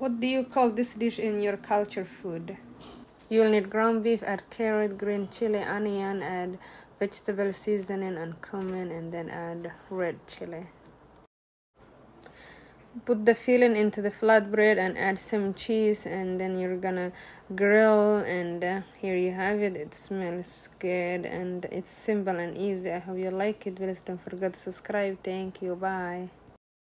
What do you call this dish in your culture food? You'll need ground beef, add carrot, green chili, onion, add vegetable seasoning and cumin, and then add red chili. Put the filling into the flatbread and add some cheese, and then you're gonna grill. And uh, here you have it. It smells good and it's simple and easy. I hope you like it. Please don't forget to subscribe. Thank you. Bye.